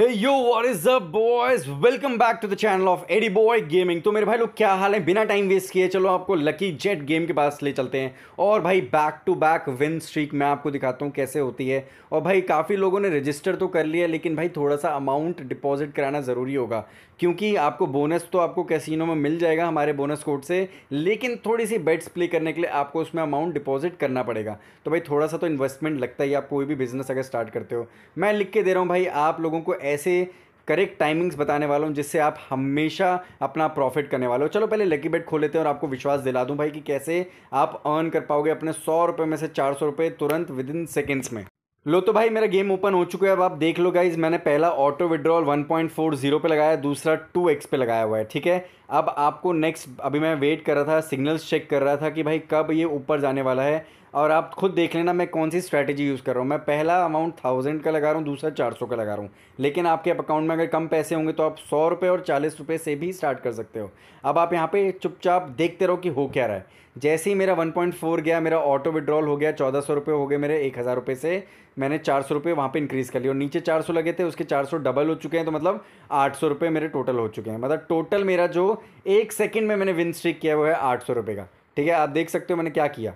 Hey yo, what is up boys? Welcome back to the channel of Eddie Boy Gaming. तो मेरे भाई लोग क्या हाल है? बिना टाइम वेस्ट किए चलो आपको लकी जेट गेम के पास ले चलते हैं। और भाई back to back win streak मैं आपको दिखाता हूँ कैसे होती है। और भाई काफ़ी लोगों ने रजिस्टर तो कर लिया लेकिन भाई थोड़ा सा अमाउंट डिपॉजिट कराना ज़रूरी होगा। क्योंकि आपको बोनस तो आपको कैसीनो में मिल जाएगा हमारे बोनस कोड से लेकिन थोड़ी सी बेट्स प्ले करने के लिए आपको उसमें अमाउंट डिपॉजिट करना पड़ेगा। तो भाई थोड़ा सा तो इन्वेस्टमेंट लगता ही आप कोई भी बिज़नेस अगर स्टार्ट करते हो। मैं लिख के दे रहा हूँ भाई आप लोगों को ऐसे करेक्ट टाइमिंग्स बताने वाला हूँ जिससे आप हमेशा अपना प्रॉफिट करने वाले हो। चलो पहले लकी बेट खोल लेते हैं और आपको विश्वास दिला दूँ भाई कि कैसे आप अर्न कर पाओगे अपने सौ रुपये में से चार सौ रुपये तुरंत विद इन सेकेंड्स में। लो तो भाई, मेरा गेम ओपन हो चुका है, अब आप देख लो गाइज़ मैंने पहला ऑटो विड्रॉल 1.40 पे लगाया, दूसरा 2x पे लगाया हुआ है, ठीक है? अब आपको नेक्स्ट अभी मैं वेट कर रहा था सिग्नल्स चेक कर रहा था कि भाई कब ये ऊपर जाने वाला है। और आप खुद देख लेना मैं कौन सी स्ट्रैटेजी यूज़ कर रहा हूँ। मैं पहला अमाउंट थाउज़ेंड का लगा रहा हूँ, दूसरा चार सौ का लगा रहा हूँ। लेकिन आपके अकाउंट में अगर कम पैसे होंगे तो आप सौ रुपये और चालीस रुपये से भी स्टार्ट कर सकते हो। अब आप यहाँ पे चुपचाप देखते रहो कि हो क्या रहा है। जैसे ही मेरा 1.4 गया, मेरा ऑटो विड्रॉल हो गया, चौदह सौ रुपये हो गए मेरे, एक हज़ार रुपये से मैंने चार सौ रुपये वहाँ पर इंक्रीज़ कर लिया और नीचे चार सौ लगे थे, उसके चार सौ डबल हो चुके हैं तो मतलब आठ सौ रुपये मेरे टोटल हो चुके हैं। मतलब टोटल मेरा जो एक सेकेंड में मैंने विन स्ट्रिक किया वो है आठ सौ रुपये का। ठीक है, आप देख सकते हो मैंने क्या किया।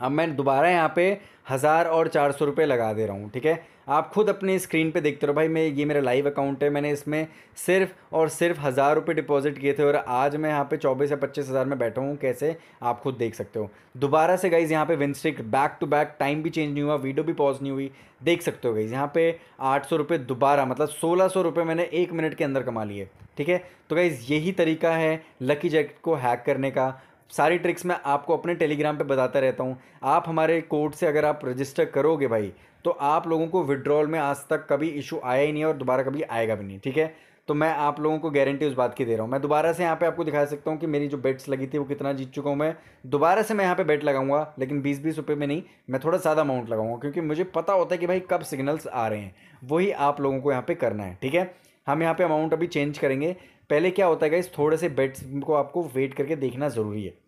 अब मैं दोबारा यहाँ पे हज़ार और चार सौ रुपये लगा दे रहा हूँ, ठीक है? आप खुद अपनी स्क्रीन पे देखते रहो। भाई, मैं, ये मेरा लाइव अकाउंट है। मैंने इसमें सिर्फ़ और सिर्फ़ हज़ार रुपये डिपॉजिट किए थे और आज मैं यहाँ पे चौबीस या पच्चीस हज़ार में बैठा हूँ। कैसे? आप खुद देख सकते हो। दोबारा से गाइज़ यहाँ पे win streak back to back time भी चेंज नहीं हुआ वीडियो भी पॉज नहीं हुई। देख सकते हो गाइज़ यहाँ पे आठ सौ रुपये दोबारा मतलब सोलह सौ रुपये मैंने एक मिनट के अंदर कमा लिए, ठीक है? तो गाइज़ यही तरीका है लकी जैकेट को हैक करने का। सारी ट्रिक्स मैं आपको अपने टेलीग्राम पे बताता रहता हूँ। आप हमारे कोड से अगर आप रजिस्टर करोगे भाई तो आप लोगों को विड्रॉल में आज तक कभी इशू आया ही नहीं और दोबारा कभी आएगा भी नहीं, ठीक है? तो मैं आप लोगों को गारंटी उस बात की दे रहा हूँ। मैं दोबारा से यहाँ पे आपको दिखा सकता हूँ कि मेरी जो बेट्स लगी थी वो कितना जीत चुका हूँ मैं। दोबारा से मैं यहाँ पे बेट लगाऊँगा, लेकिन बीस बीस रुपये में नहीं, मैं थोड़ा ज़्यादा अमाउंट लगाऊँगा, क्योंकि मुझे पता होता है कि भाई कब सिग्नल्स आ रहे हैं। वही आप लोगों को यहाँ पर करना है, ठीक है? हम यहाँ पे अमाउंट अभी चेंज करेंगे। पहले क्या होता है इस थोड़े से बेट्स को आपको वेट करके देखना ज़रूरी है।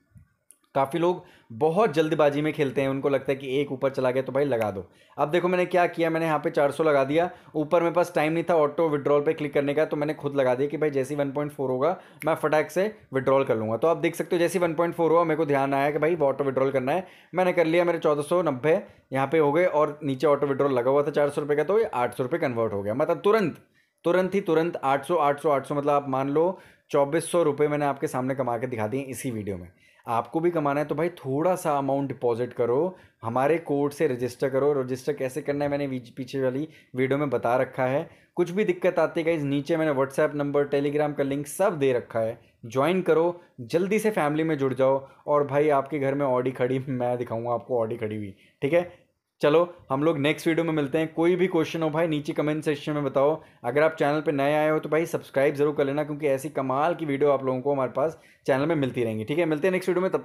काफ़ी लोग बहुत जल्दबाजी में खेलते हैं, उनको लगता है कि एक ऊपर चला गया तो भाई लगा दो। अब देखो मैंने क्या किया, मैंने यहाँ पे 400 लगा दिया। ऊपर मेरे पास टाइम नहीं था ऑटो विड्रॉल पे क्लिक करने का तो मैंने खुद लगा दिया कि भाई जैसे वन पॉइंट होगा, मैं फटाक से विड्रॉल कर लूँगा। तो आप देख सकते हो, जैसे वन पॉइंट हुआ, मेरे को ध्यान आया कि भाई ऑटो विड्रॉल करना है। मैंने कर लिया, मेरे चौदह सौ नब्बे यहाँ पे हो गए और नीचे ऑटो विड्रॉल लगा हुआ था चार सौ का तो ये आठ सौ कन्वर्ट हो गया। मतलब तुरंत तुरंत ही तुरंत आठ सौ आठ सौ आठ सौ मतलब आप मान लो चौबीस सौ रुपये मैंने आपके सामने कमा के दिखा दिए इसी वीडियो में। आपको भी कमाना है तो भाई थोड़ा सा अमाउंट डिपॉजिट करो, हमारे कोड से रजिस्टर करो रजिस्टर कैसे करना है मैंने पीछे वाली वीडियो में बता रखा है। कुछ भी दिक्कत आती है इस नीचे मैंने व्हाट्सएप नंबर टेलीग्राम का लिंक सब दे रखा है। ज्वाइन करो, जल्दी से फैमिली में जुड़ जाओ और भाई आपके घर में ऑडी खड़ी, मैं दिखाऊँगा आपको ऑडी खड़ी हुई, ठीक है? चलो, हम लोग नेक्स्ट वीडियो में मिलते हैं। कोई भी क्वेश्चन हो भाई, नीचे कमेंट सेक्शन में बताओ। अगर आप चैनल पर नए आए हो तो भाई सब्सक्राइब ज़रूर कर लेना, क्योंकि ऐसी कमाल की वीडियो आप लोगों को हमारे पास चैनल में मिलती रहेंगी। ठीक है, मिलते हैं नेक्स्ट वीडियो में, तब तक